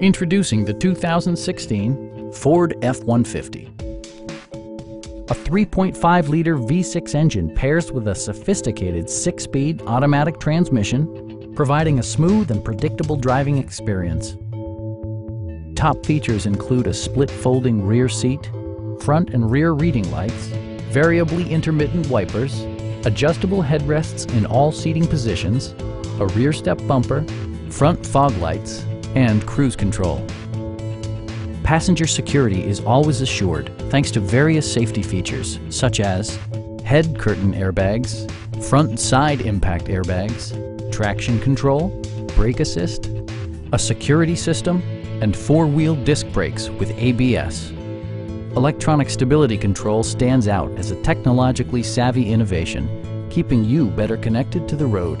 Introducing the 2016 Ford F-150. A 3.5-liter V6 engine pairs with a sophisticated six-speed automatic transmission, providing a smooth and predictable driving experience. Top features include a split folding rear seat, front and rear reading lights, variably intermittent wipers, adjustable headrests in all seating positions, a rear step bumper, front fog lights, and cruise control. Passenger security is always assured thanks to various safety features such as head curtain airbags, front and side impact airbags, traction control, brake assist, a security system, and four-wheel disc brakes with ABS. Electronic stability control stands out as a technologically savvy innovation, keeping you better connected to the road.